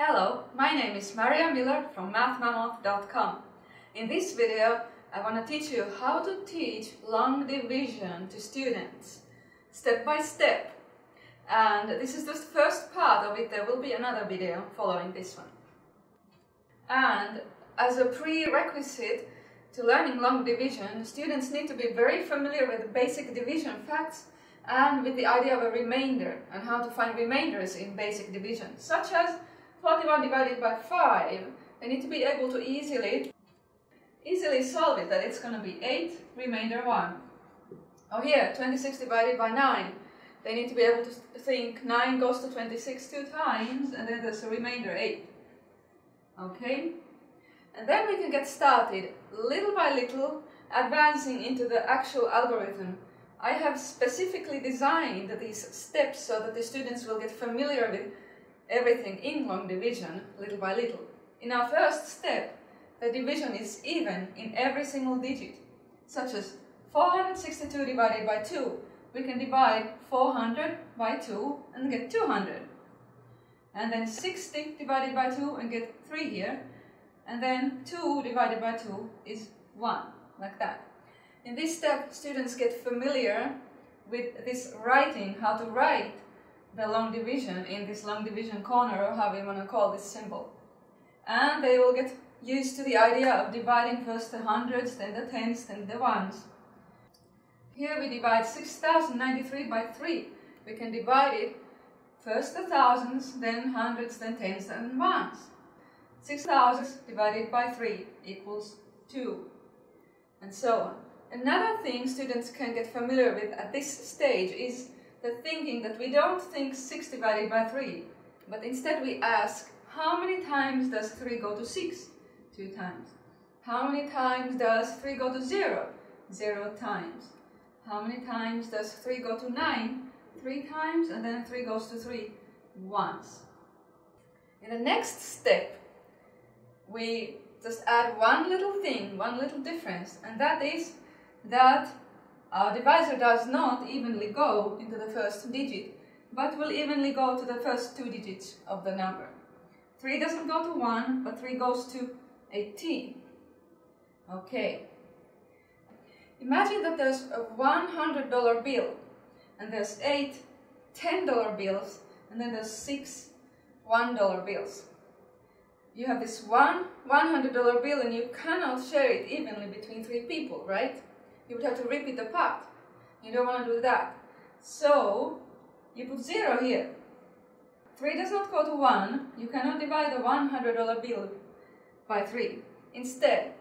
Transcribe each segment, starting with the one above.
Hello, my name is Maria Miller from MathMammoth.com. In this video, I want to teach you how to teach long division to students, step by step. And this is just the first part of it, there will be another video following this one. And as a prerequisite to learning long division, students need to be very familiar with basic division facts and with the idea of a remainder and how to find remainders in basic division, such as 41 divided by 5. They need to be able to easily easily solve it, that it's going to be 8, remainder 1. Or here, 26 divided by 9. They need to be able to think 9 goes to 26 two times, and then there's a remainder 8. Okay? And then we can get started, little by little, advancing into the actual algorithm. I have specifically designed these steps so that the students will get familiar with everything in long division, little by little. In our first step, the division is even in every single digit, such as 462 divided by 2. We can divide 400 by 2 and get 200. And then 60 divided by 2 and get 3 here. And then 2 divided by 2 is 1, like that. In this step, students get familiar with this writing, how to write the long division in this long division corner, or however you want to call this symbol. And they will get used to the idea of dividing first the hundreds, then the tens, then the ones. Here we divide 6093 by 3. We can divide it first the thousands, then hundreds, then tens, then ones. 6000 divided by 3 equals 2, and so on. Another thing students can get familiar with at this stage is the thinking that we don't think 6 divided by 3, but instead we ask, how many times does 3 go to 6? 2 times. How many times does 3 go to 0? 0 times. How many times does 3 go to 9? 3 times, and then 3 goes to 3 once. In the next step, we just add one little thing, one little difference, and that is that our divisor does not evenly go into the first digit, but will evenly go to the first two digits of the number. 3 doesn't go to 1, but 3 goes to 18. Okay. Imagine that there's a $100 bill, and there's eight $10 bills, and then there's six $1 bills. You have this one $100 bill, and you cannot share it evenly between three people, right? You would have to repeat the part. You don't want to do that. So, you put zero here. 3 does not go to 1. You cannot divide the $100 bill by 3. Instead,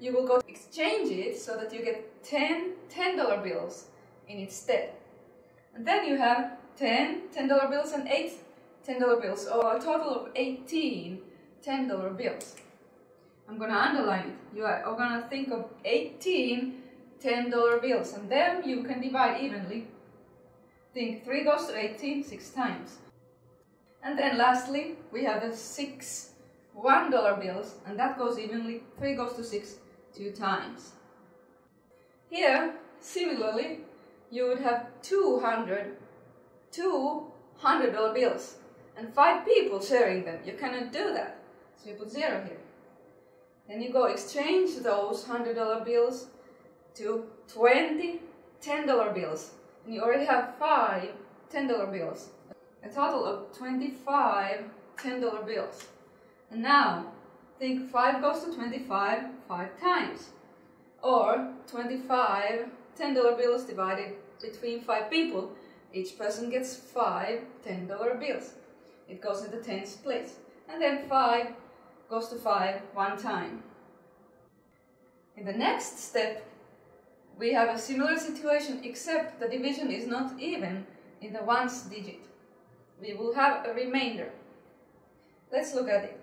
you will go exchange it so that you get 10 $10 bills in its stead. And then you have 10 $10 bills and 8 $10 bills, or a total of 18 $10 bills. I'm gonna underline it. You are gonna think of 18 $10 bills, and them you can divide evenly. Think 3 goes to 18 six times. And then lastly, we have the 6 $1 bills, and that goes evenly. 3 goes to 6 two times. Here, similarly, you would have 200 two $100 bills and five people sharing them. You cannot do that. So you put zero here. Then you go exchange those $100 bills to 20 $10 bills. And you already have five $10 bills. A total of 25 $10 bills. And now, think 5 goes to 25 5 times. Or 25 $10 bills divided between 5 people. Each person gets 5 $10 bills. It goes into tens place. And then 5 goes to 5 one time. In the next step, we have a similar situation except the division is not even in the ones digit. We will have a remainder. Let's look at it.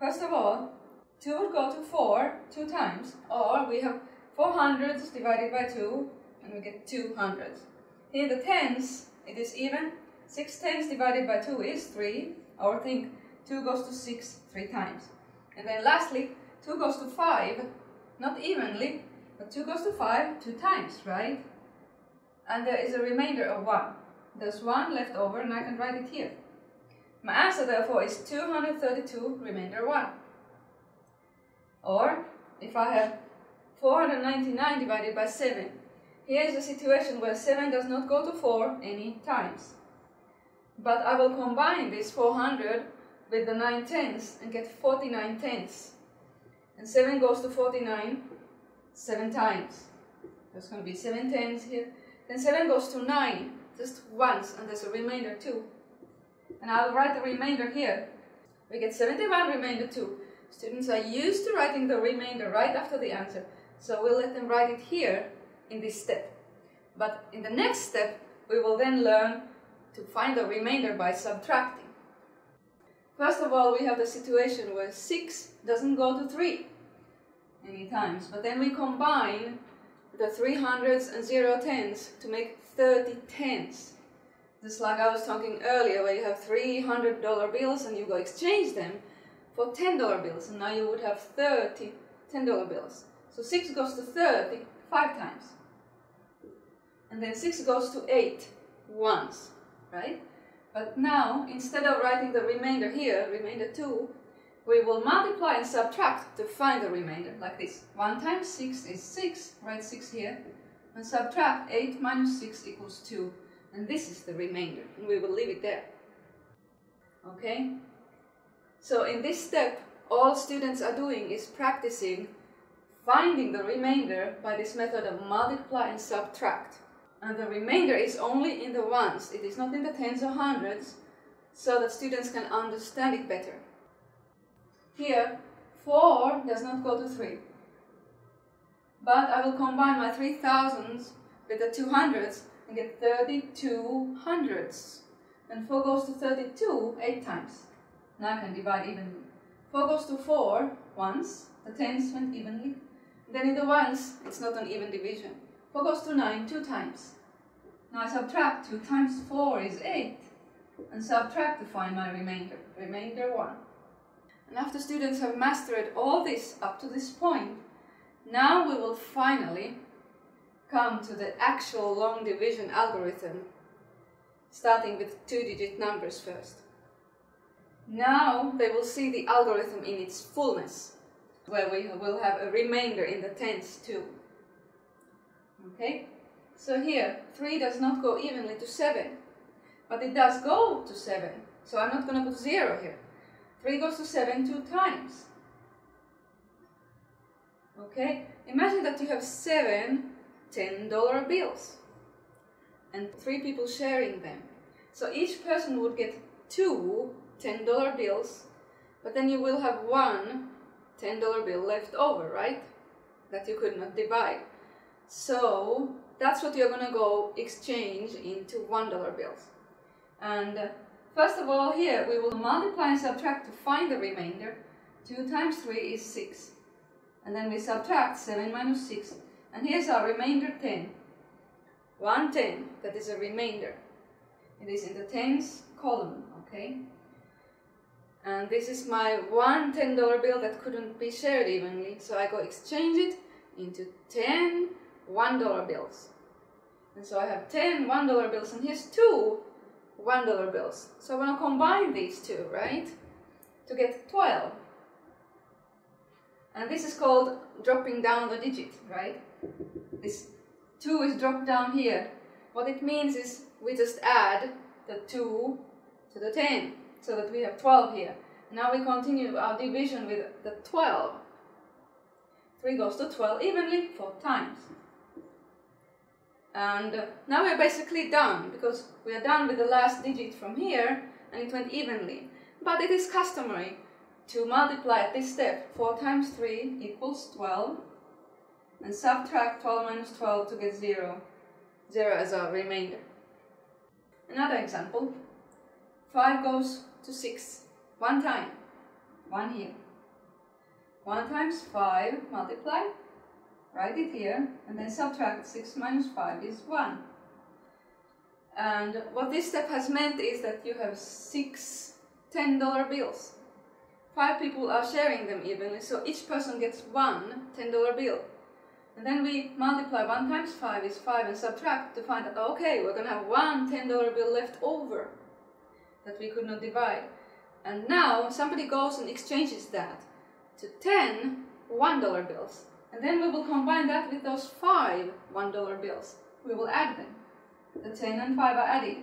First of all, 2 would go to 4 two times, or we have 4 hundreds divided by 2, and we get 2 hundreds. In the tens, it is even. 6 tens divided by 2 is 3, or think 2 goes to 6 three times. And then lastly, 2 goes to 5, not evenly, but 2 goes to 5 two times, right? And there is a remainder of 1. There's 1 left over, and I can write it here. My answer therefore is 232 remainder 1. Or, if I have 499 divided by 7, here is a situation where 7 does not go to 4 any times. But I will combine this 400 with the 9 tenths and get 49 tenths. And 7 goes to 49 7 times. There's going to be seven tens here. Then 7 goes to 9 just once, and there's a remainder 2. And I'll write the remainder here. We get 71 remainder 2. Students are used to writing the remainder right after the answer, so we'll let them write it here in this step. But in the next step, we will then learn to find the remainder by subtracting. First of all, we have the situation where 6 doesn't go to 3 any times, but then we combine the 300s and 0 tens to make 30 tens. Just like I was talking earlier, where you have $300 bills and you go exchange them for $10 bills, and now you would have 30 $10 bills. So 6 goes to 30 five times. And then 6 goes to 8 once, right? But now, instead of writing the remainder here, remainder 2, we will multiply and subtract to find the remainder, like this. 1 times 6 is 6, write 6 here, and subtract 8 minus 6 equals 2. And this is the remainder, and we will leave it there. Okay? So in this step, all students are doing is practicing finding the remainder by this method of multiply and subtract. And the remainder is only in the ones, it is not in the tens or hundreds, so that students can understand it better. Here, 4 does not go to 3. But I will combine my 3000s with the 200s and get 32 hundredths. And 4 goes to 32 8 times. Now I can divide evenly. 4 goes to 4 once, the tens went evenly. Then in the ones, it's not an even division. 4 goes to 9 two times. Now I subtract 2 times 4 is 8. And subtract to find my remainder. Remainder 1. And after students have mastered all this up to this point, now we will finally come to the actual long division algorithm, starting with two-digit numbers first. Now they will see the algorithm in its fullness, where we will have a remainder in the tens too. Okay? So here, 3 does not go evenly to 7, but it does go to 7, so I'm not going to put 0 here. 3 goes to 7 two times. Okay? Imagine that you have seven $10 bills and three people sharing them. So each person would get two $10 bills, but then you will have one $10 bill left over, right? That you could not divide. So that's what you're gonna go exchange into $1 bills. And first of all here, we will multiply and subtract to find the remainder. 2 times 3 is 6. And then we subtract 7 minus 6. And here's our remainder 10. 1 10, that is a remainder. It is in the tens column, okay? And this is my one $10 bill that couldn't be shared evenly, so I go exchange it into 10 $1 bills. And so I have 10 $1 bills, and here's two $1 bills. So I want to combine these two, right? To get 12. And this is called dropping down the digit, right? This 2 is dropped down here. What it means is we just add the 2 to the 10, so that we have 12 here. Now we continue our division with the 12. 3 goes to 12 evenly 4 times. And now we're basically done, because we are done with the last digit from here, and it went evenly. But it is customary to multiply at this step. 4 times 3 equals 12, and subtract 12 minus 12 to get 0. 0 as our remainder. Another example. 5 goes to 6. One time. One here. 1 times 5, multiply, write it here, and then subtract 6 minus 5 is 1. And what this step has meant is that you have six $10 bills. Five people are sharing them evenly, so each person gets one $10 bill. And then we multiply 1 times 5 is 5 and subtract to find out, okay, we're going to have one $10 bill left over that we could not divide. And now somebody goes and exchanges that to 10 $1 bills. And then we will combine that with those five $1 bills. We will add them. The 10 and 5 are added.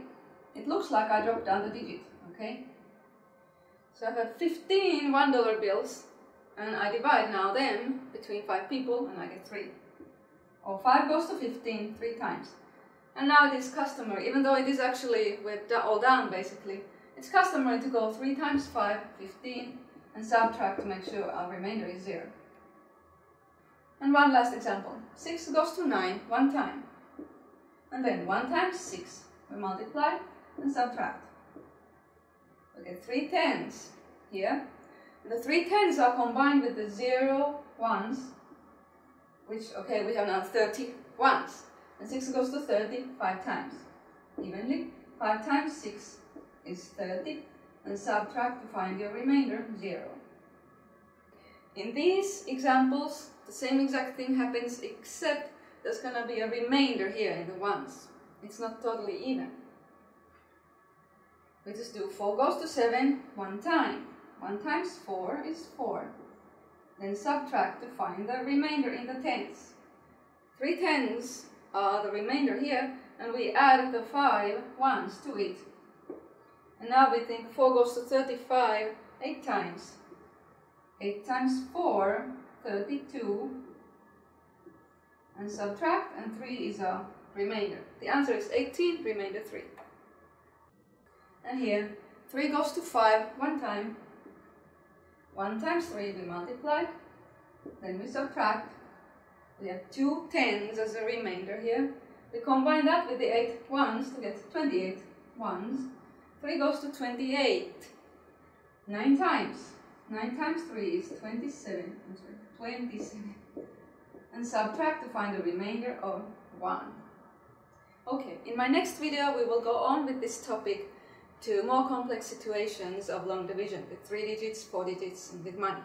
It looks like I dropped down the digit, okay? So I have 15 $1 bills, and I divide now them between 5 people, and I get 3. Or 5 goes to 15 three times. And now it is customary, even though it is actually with all down basically, it's customary to go 3 times 5, 15, and subtract to make sure our remainder is 0. And one last example. 6 goes to 9 one time. And then 1 times 6. We multiply and subtract. We get 3 tens here. And the 3 tens are combined with the 0 ones, which, okay, we have now 30 ones. And 6 goes to 30 5 times. Evenly, 5 times 6 is 30, and subtract to find your remainder, 0. In these examples, the same exact thing happens except there's going to be a remainder here in the ones. It's not totally even. We just do 4 goes to 7 one time. 1 times 4 is 4. Then subtract to find the remainder in the tens. 3 tens are the remainder here, and we add the 5 ones to it. And now we think 4 goes to 35 8 times. 8 times 4, 32. And subtract, and 3 is a remainder. The answer is 18, remainder 3. And here, 3 goes to 5 one time. 1 times 3 we multiply. Then we subtract. We have two tens as a remainder here. We combine that with the 8 ones to get 28 ones. 3 goes to 28. 9 times. 9 times 3 is 27. I'm 27. And subtract to find the remainder of 1. Okay, in my next video we will go on with this topic to more complex situations of long division with 3 digits, 4 digits and with money.